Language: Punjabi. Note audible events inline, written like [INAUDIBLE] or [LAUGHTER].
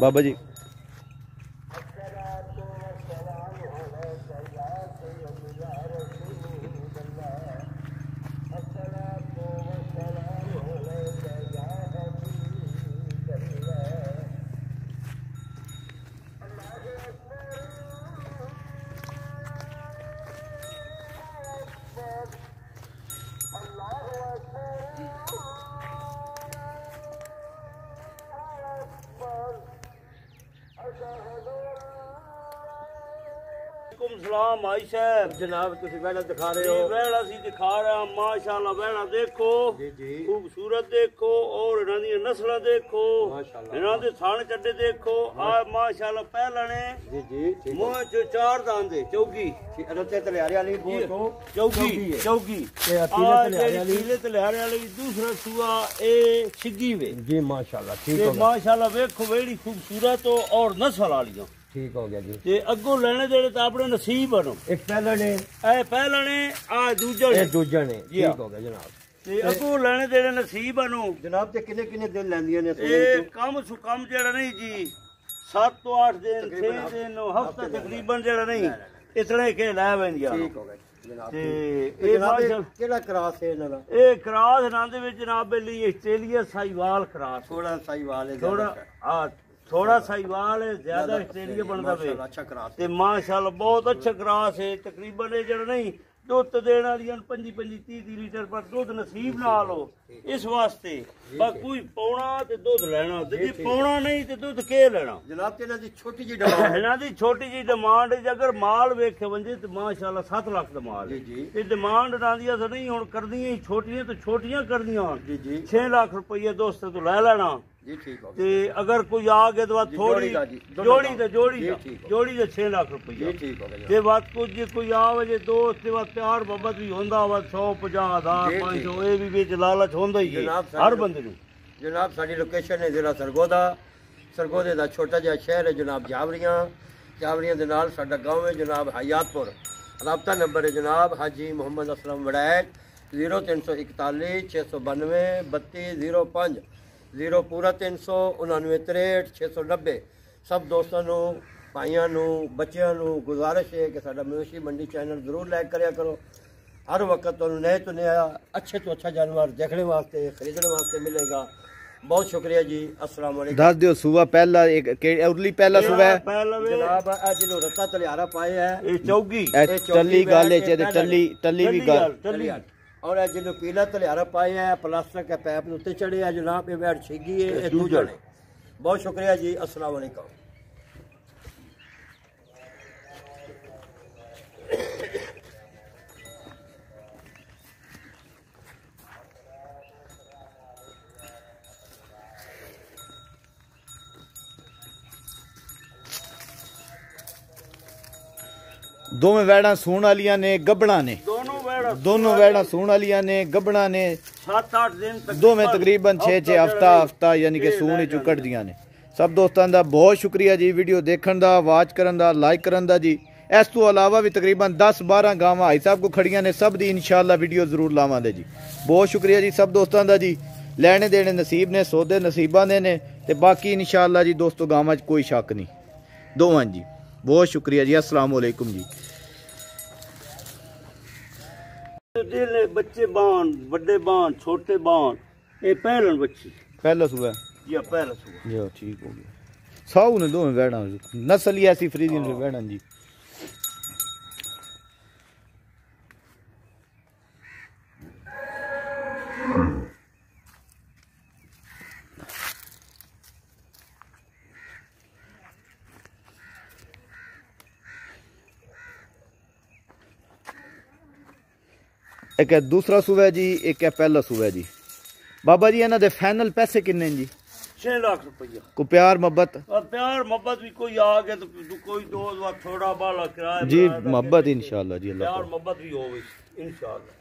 ਬਾਬਾ ਜੀ ਕੁਮ ਸਲਾਮ ਆਈ ਸਾਹਿਬ। ਜਨਾਬ ਤੁਸੀਂ ਪਹਿਲਾਂ ਦਿਖਾ ਰਹੇ ਹੋ। ਵਹਿੜਾ ਸੀ ਦਿਖਾ ਰਿਹਾ ਮਾਸ਼ਾਅੱਲਾ ਵਹਿੜਾ ਦੇਖੋ। ਜੀ ਜੀ। ਖੂਬਸੂਰਤ ਦੇਖੋ ਔਰ ਇਹਨਾਂ ਦੀਆਂ ਨਸਲਾਂ ਦੇਖੋ। ਮਾਸ਼ਾਅੱਲਾ। ਇਹਨਾਂ ਦੇ ਥਣ ਚੱਡੇ ਦੇਖੋ। ਆ ਮਾਸ਼ਾਅੱਲਾ ਪਹਿਲਾਂ ਨੇ ਜੀ ਜੀ ਮੂੰਹ ਚ ਚਾਰ ਦੰਦੇ ਚੌਗੀ। ਰੱਤੇ ਤਲਿਆਰੇ ਵਾਲੀ ਬਹੁਤ ਤੋਂ ਚੌਗੀ। ਚੌਗੀ ਤੇ ਆ ਤਲਿਆਰੇ ਵਾਲੀ? ਦੂਸਰਾ ਸੂਆ ਇਹ ਛਿੱਗੀ ਵੇ। ਜੀ ਮਾਸ਼ਾਅੱਲਾ ਠੀਕ ਹੋ ਗਿਆ। ਮਾਸ਼ਾਅੱਲਾ ਵੇਖੋ ਵੇੜੀ ਖੂਬਸੂਰਤ ਔਰ ਨਸਲ ਵਾਲੀਆਂ। ਠੀਕ ਹੋ ਗਿਆ ਜੀ। ਤੇ ਅੱਗੋਂ ਲੈਣੇ ਜਿਹੜੇ ਤਾਂ ਆਪਣੇ ਨਸੀਬ ਬਣੋ। ਇੱਕ ਪਹਿਲਾਂ ਨੇ। ਇਹ ਪਹਿਲਾਂ ਨੇ ਆ ਦੂਜਾ ਇਹ ਨੇ। ਦੂਜਾ ਨੇ। ਠੀਕ ਹੋ। ਗਿਆ ਜਨਾਬ। ਤੇ ਅੱਗੋਂ ਲੈਣੇ ਜਿਹੜੇ ਨਸੀਬ ਬਣੋ। ਜਨਾਬ ਤੇ ਕਿੰਨੇ ਕਿੰਨੇ ਦਿਨ ਲੈਂਦੀਆਂ ਨੇ ਇਹ ਕੰਮ ਸੁ ਕੰਮ ਜਿਹੜਾ ਨਹੀਂ ਜੀ 7 ਤੋਂ 8 ਦਿਨ 6 ਤਕਰੀਬਨ ਦਿਨ ਹਫਤਾ ਤਕਰੀਬਨ ਜਿਹੜਾ ਨਹੀਂ ਇਤਨੇ ਕੇ ਲੈ ਵੰਦੀਆਂ ਠੀਕ ਹੋ ਗਿਆ ਜਨਾਬ ਤੇ ਇਹ ਇਹ ਕਿਹੜਾ ਕਰਾਸ ਹੈ ਇਹਨਾਂ ਦਾ? ਇਹ ਕਰਾਸ ਨਾਂ ਦੇ ਵਿੱਚ ਜਨਾਬ ਲਈ ਆਸਟ੍ਰੇਲੀਆ ਸਾਈਵਾਲ ਕਰਾਸ। ਥੋੜਾ ਸਾਈਵਾਲ ਹੈ ਥੋੜਾ ਆ ਥੋੜਾ ਸਾਈਵਾਲ ਹੈ ਜ਼ਿਆਦਾ ਆਸਟ੍ਰੇਲੀਆ ਬਣਦਾ ਵੇ। ਅੱਛਾ ਕਰਾਸ ਤੇ ਮਾਸ਼ਾਅੱਲਾ ਬਹੁਤ ਅੱਛਾ ਕਰਾਸ ਹੈ। ਤਕਰੀਬਨ ਇਹ ਜਿਹੜਾ ਨਹੀਂ ਦੁੱਧ ਦੇਣ ਵਾਲੀਆਂ 25 25 30 30 ਲੀਟਰ ਪਰ ਦੁੱਧ ਨਸੀਬ ਨਾ ਲਓ ਇਸ ਵਾਸਤੇ ਬਾ ਕੋਈ ਪਾਉਣਾ ਤੇ ਦੁੱਧ ਲੈਣਾ। ਤੇ ਜੇ ਪਾਉਣਾ ਨਹੀਂ ਤੇ ਦੁੱਧ ਕੇ ਲੈਣਾ? ਜਨਾਬ ਤੇ ਇਹਨਾਂ ਦੀ ਛੋਟੀ ਜਿਹੀ ਡਿਮਾਂਡ। [COUGHS] ਇਹਨਾਂ ਦੀ ਛੋਟੀ ਜੀ ਡਿਮਾਂਡ ਜੇ ਅਗਰ ਮਾਲ ਵੇਖੇ ਵੰਜੇ ਤੇ ਮਾਸ਼ਾਅੱਲਾ 7 ਲੱਖ ਦਾ ਮਾਲ ਹੈ। ਜੀ ਜੀ। ਇਹ ਡਿਮਾਂਡ ਨਾ ਦੀਆਂ ਤਾਂ ਨਹੀਂ ਹੁਣ ਕਰਦੀਆਂ ਹੀ ਛੋਟੀਆਂ ਤੇ ਛੋਟੀਆਂ ਕਰਦੀਆਂ ਜੀ ਜੀ। 6 ਲੱਖ ਰੁਪਏ ਦੋਸਤ ਤੋਂ ਲੈ ਲੈਣਾ। ਜੀ ਠੀਕ ਹੋ ਗਿਆ। ਤੇ ਅਗਰ ਕੋਈ ਆ ਕੇ ਤਾਂ ਜੀ, ਥੋੜੀ ਜੋੜੀ ਦਾ ਜੀ, ਜੋੜੀ ਦਾ। ਤੇ ਜੋੜੀ ਜੀ, ਦਾ। ਠੀਕ ਹੋ। ਜੋੜੀ ਦੇ 6 ਲੱਖ ਜੀ ਰੁਪਏ ਠੀਕ ਹੋ ਗਿਆ ਤੇ ਬਾਤ ਕੁਝ ਜੇ ਕੋਈ ਆਵੇ ਜੇ ਦੋਸਤ ਤੇ ਬਾਤ ਪਿਆਰ ਮੁਹੱਬਤ ਵੀ ਹੁੰਦਾ ਵਾ 150 ਹਜ਼ਾਰ ਜੀ, 500 ਇਹ ਵੀ ਵਿੱਚ ਲਾਲਚ ਹੁੰਦਾ ਹੀ ਹਰ ਬੰਦੇ ਨੂੰ। ਜਨਾਬ ਸਾਡੀ ਲੋਕੇਸ਼ਨ ਹੈ ਜ਼ਿਲ੍ਹਾ ਸਰਗੋਦਾ। ਸਰਗੋਦੇ ਦਾ ਛੋਟਾ ਜਿਹਾ ਸ਼ਹਿਰ ਹੈ ਜਨਾਬ ਜਾਵਰੀਆਂ। ਜਾਵਰੀਆਂ ਦੇ ਨਾਲ ਸਾਡਾ ਗਾਂਵ ਹੈ ਜਨਾਬ ਹਯਾਤਪੁਰ। ਰਾਬਤਾ ਨੰਬਰ ਹੈ ਜਨਾਬ ਹਾਜੀ ਮੁਹੰਮਦ ਅਸਲਮ ਵੜੈਕ। 0341 692 3205 0 ਪੂਰਾ 399 690 ਸਭ ਦੋਸਤਾਂ ਨੂੰ ਭਾਈਆਂ ਨੂੰ ਬੱਚਿਆਂ ਨੂੰ ਗੁਜ਼ਾਰਿਸ਼ ਹੈ ਕਿ ਸਾਡਾ ਮਵੇਸ਼ੀ ਮੰਡੀ ਚੈਨਲ ਜ਼ਰੂਰ ਲਾਈਕ ਕਰਿਆ ਕਰੋ। ਹਰ ਵਕਤ ਤੁਹਾਨੂੰ ਨਏ ਤੋਂ ਨया ਅੱਛੇ ਤੋਂ ਅੱਛਾ ਜਾਨਵਰ ਦੇਖਣੇ ਵਾਸਤੇ ਖਰੀਦਣ ਵਾਸਤੇ ਮਿਲੇਗਾ। ਬਹੁਤ ਸ਼ੁਕਰੀਆ ਜੀ। ਅਸਲਾਮ ਵਾਲੇਕੁਮ ਦੱਸ ਦਿਓ ਸੂਆ ਪਹਿਲਾ ਇੱਕ ਕਿਹੜੀ ਉਰਲੀ ਪਹਿਲਾ ਸੂਆ ਹੈ? ਜਨਾਬ ਅੱਜ ਲੋ ਰੱਤਾ ਤਲਿਆਰਾ ਪਾਏ ਹੈ। ਇਹ ਚੌਗੀ। ਇਹ ਇਹ ਟੱਲੀ ਗੱਲ ਕੇ ਤੇ ਟੱਲੀ ਟੱਲੀ ਵੀ ਗੱਲ। ਟੱਲੀ ਔਰ ਇਹ ਜਿਹਨੂੰ ਪੀਲਾ ਤਲਿਆਰਾ ਪਾਏ ਹੈ ਪਲਾਸਟਿਕ ਦੇ ਪੈਪ ਦੇ ਉੱਤੇ ਚੜੇ ਆ ਜਨਾਬ ਇਹ ਬੈਠ ਛਿੱਗੀ ਹੈ ਇਹ ਦੂਜਾ ਨੇ ਬਹੁਤ ਸ਼ੁਕਰੀਆ ਜੀ ਅਸਲਾਮ ਵਾਲੇਕੁਮ ਦੋਵੇਂ ਵੈੜਾਂ ਸੂਣ ਵਾਲੀਆਂ ਨੇ ਗੱਬਣਾ ਨੇ। ਦੋਨੋਂ ਵੈੜਾ ਦੋਨੋਂ ਵੈੜਾਂ ਸੂਣ ਵਾਲੀਆਂ ਨੇ ਗੱਬਣਾ ਨੇ। 7-8 ਦਿਨ ਤੱਕ ਦੋਵੇਂ ਤਕਰੀਬਨ 6-6 ਹਫਤਾ ਹਫਤਾ ਯਾਨੀ ਕਿ ਸੂਣ ਹੀ ਚੁੱਕੜਦੀਆਂ ਨੇ। ਸਭ ਦੋਸਤਾਂ ਦਾ ਬਹੁਤ ਸ਼ੁਕਰੀਆ ਜੀ ਵੀਡੀਓ ਦੇਖਣ ਦਾ ਵਾਚ ਕਰਨ ਦਾ ਲਾਈਕ ਕਰਨ ਦਾ ਜੀ। ਇਸ ਤੋਂ ਇਲਾਵਾ ਵੀ ਤਕਰੀਬਨ 10-12 ਗਾਵਾਂ ਹਾਈ ਸਾਹਿਬ ਕੋ ਖੜੀਆਂ ਨੇ ਸਭ ਦੀ ਇਨਸ਼ਾਅੱਲਾ ਵੀਡੀਓ ਜ਼ਰੂਰ ਲਾਵਾਂਗੇ ਜੀ। ਬਹੁਤ ਸ਼ੁਕਰੀਆ ਜੀ ਸਭ ਦੋਸਤਾਂ ਦਾ ਜੀ। ਲੈਣੇ ਦੇਣੇ ਨਸੀਬ ਨੇ ਸੌਦੇ ਨਸੀਬਾਂ ਦੇ ਨੇ ਤੇ ਬਾਕੀ ਇਨਸ਼ਾਅੱਲਾ ਜੀ ਦੋਸਤੋ ਗਾਵਾਂ 'ਚ ਕੋਈ ਸ਼ੱਕ ਨਹੀਂ। ਦੋਵਾਂ ਜੀ ਬਹੁਤ ਸ਼ੁਕਰੀਆ ਜੀ ਅਸਲਾਮ ਜੀ। ਨੇ ਬੱਚੇ ਬਾਣ ਵੱਡੇ ਬਾਣ ਛੋਟੇ ਬਾਣ। ਇਹ ਪਹਿਲਣ ਬੱਚੀ। ਪਹਿਲਾ ਸੂਆ। ਜੀ ਆਹ ਪਹਿਲਾ ਸੂਆ। ਜੀ ਠੀਕ ਹੋ ਗਿਆ। ਸਾਊ ਨੇ ਦੋਵੇਂ ਵੈੜਾਂ ਨਸਲ ਐਸੀ ਫਰੀਦੀਆਂ ਨੇ ਵੈੜਾਂ ਜੀ। ਇੱਕ ਹੈ ਦੂਸਰਾ ਸੂਬਾ ਜੀ ਇੱਕ ਹੈ ਪਹਿਲਾ ਸੂਬਾ ਜੀ। ਬਾਬਾ ਜੀ ਇਹਨਾਂ ਦੇ ਫਾਈਨਲ ਪੈਸੇ ਕਿੰਨੇ ਨੇ ਜੀ? 6 ਲੱਖ ਰੁਪਈਆ। ਕੋ ਪਿਆਰ ਮੁਹੱਬਤ? ਪਿਆਰ ਮੁਹੱਬਤ ਵੀ ਕੋਈ ਆ ਗਿਆ ਤੇ ਕੋਈ ਦੋ ਵਾਰ ਥੋੜਾ ਬਾਲਾ ਕਿਰਾਇਆ ਜੀ ਮੁਹੱਬਤ ਇਨਸ਼ਾਅੱਲਾ ਜੀ ਅੱਲਾਹ ਪਿਆਰ ਮੁਹੱਬਤ ਵੀ ਹੋਵੇ ਇਨਸ਼ਾਅੱਲਾ।